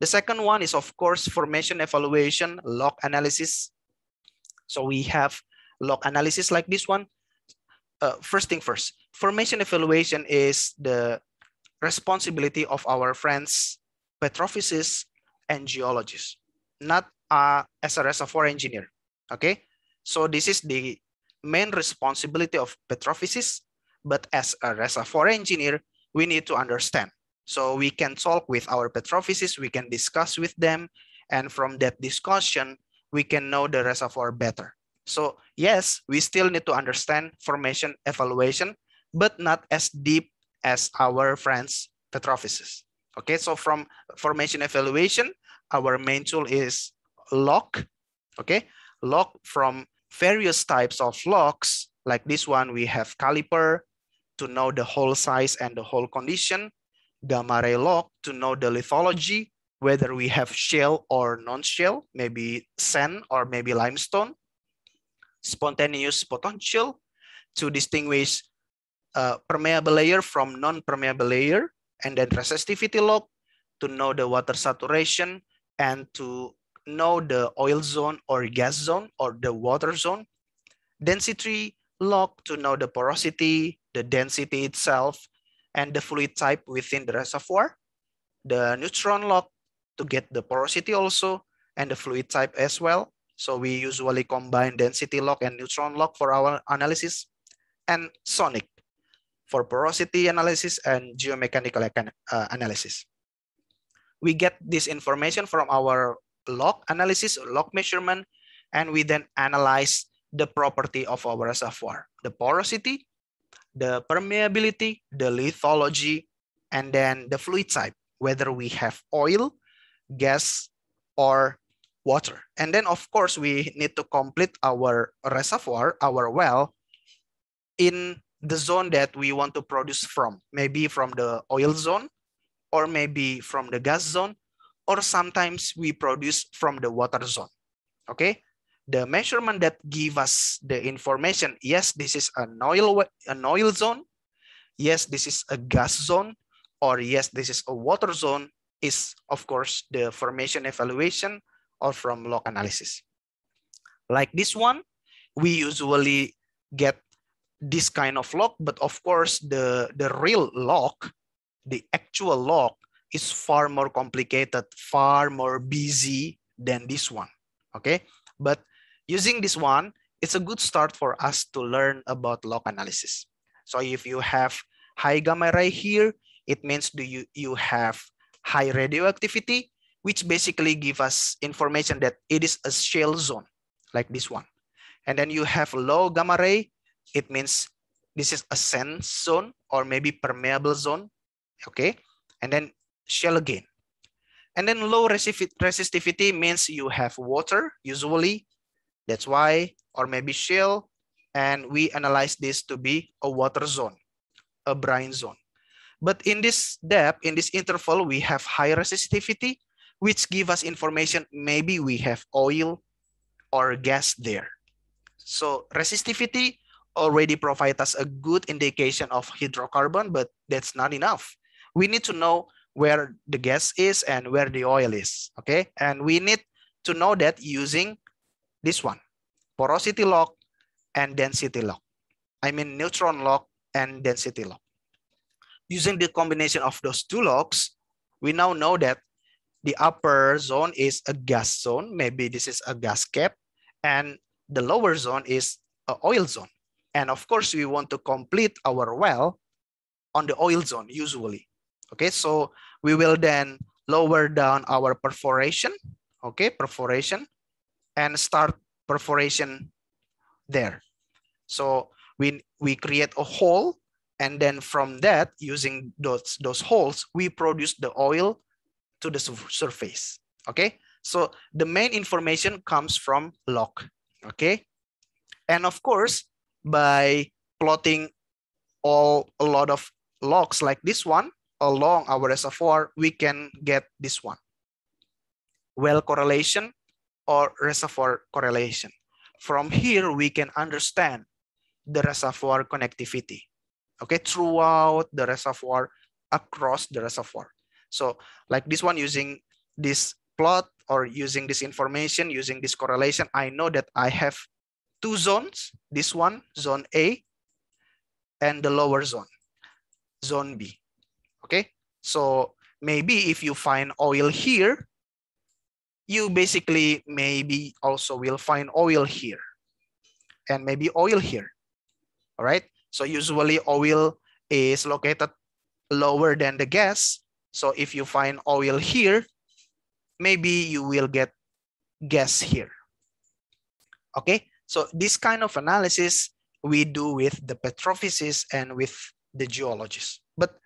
The second one is of course formation evaluation, log analysis. So we have log analysis like this one. Uh, first thing first, formation evaluation is the responsibility of our friends, petrophysicists and geologists, not uh, as a reservoir engineer, okay? So this is the main responsibility of petrophysicists, but as a reservoir engineer, we need to understand. So we can talk with our petrophysicists, we can discuss with them, and from that discussion, we can know the reservoir better. So yes, we still need to understand formation evaluation, but not as deep as our friends petrophysicists. Okay, so from formation evaluation, our main tool is log. Okay, log from various types of logs. Like this one, we have caliper to know the hole size and the hole condition, gamma ray log to know the lithology, whether we have shale or non-shale, maybe sand or maybe limestone, spontaneous potential to distinguish uh, permeable layer from non-permeable layer, and then resistivity log to know the water saturation and to know the oil zone or gas zone or the water zone. Density log to know the porosity, the density itself, and the fluid type within the reservoir. The neutron log to get the porosity also and the fluid type as well. So we usually combine density log and neutron log for our analysis and sonic for porosity analysis and geomechanical uh, analysis. We get this information from our log analysis, log measurement, and we then analyze the property of our reservoir, the porosity, the permeability, the lithology, and then the fluid type, whether we have oil, gas, or water. And then of course, we need to complete our reservoir, our well, in the zone that we want to produce from, maybe from the oil zone, or maybe from the gas zone, or sometimes we produce from the water zone. Okay, the measurement that give us the information, yes, this is an oil, an oil zone, yes, this is a gas zone, or yes, this is a water zone, is of course the formation evaluation or from log analysis. Like this one, we usually get this kind of log, but of course the, the real log, the actual log is far more complicated, far more busy than this one, okay? But using this one, it's a good start for us to learn about log analysis. So if you have high gamma ray here, it means do you, you have high radioactivity, which basically give us information that it is a shale zone, like this one. And then you have low gamma ray, it means this is a sand zone or maybe permeable zone, okay? And then shale again. And then low resistivity means you have water usually. That's why, or maybe shale. And we analyze this to be a water zone, a brine zone. But in this depth, in this interval, we have high resistivity, which give us information. Maybe we have oil or gas there. So resistivity already provide us a good indication of hydrocarbon, but that's not enough. We need to know where the gas is and where the oil is, okay? And we need to know that using this one, porosity log and density log. I mean neutron log and density log. Using the combination of those two logs, we now know that the upper zone is a gas zone. Maybe this is a gas cap and the lower zone is a oil zone. And of course, we want to complete our well on the oil zone usually. Okay, so we will then lower down our perforation, okay, perforation, and start perforation there. So we, we create a hole, and then from that, using those, those holes, we produce the oil to the surface, okay? So the main information comes from log, okay? And of course, by plotting all a lot of logs like this one, along our reservoir, we can get this one. Well correlation or reservoir correlation. From here, we can understand the reservoir connectivity, okay, throughout the reservoir, across the reservoir. So like this one using this plot or using this information, using this correlation, I know that I have two zones, this one, zone A, and the lower zone, zone B. Okay, so maybe if you find oil here, you basically maybe also will find oil here and maybe oil here. All right, so usually oil is located lower than the gas. So if you find oil here, maybe you will get gas here. Okay, so this kind of analysis we do with the petrophysicists and with the geologists. But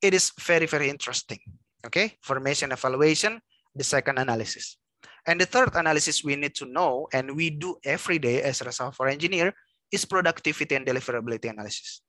it is very, very interesting. Okay, formation evaluation, the second analysis. And the third analysis we need to know, and we do every day as a reservoir engineer, is productivity and deliverability analysis.